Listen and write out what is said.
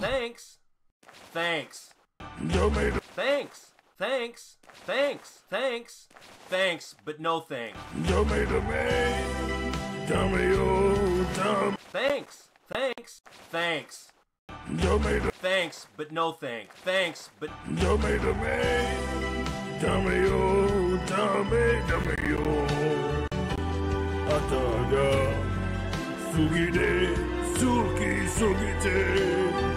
Thanks. Thanks. Domain. Thanks. Thanks. Thanks. Thanks. Thanks, but no thanks. ダメダメダメよダメ Thanks. Thanks. Thanks. Domain. Thanks, but no thanks. Thanks, but ダメダメダメよダメダメよあたが好きで好きすぎて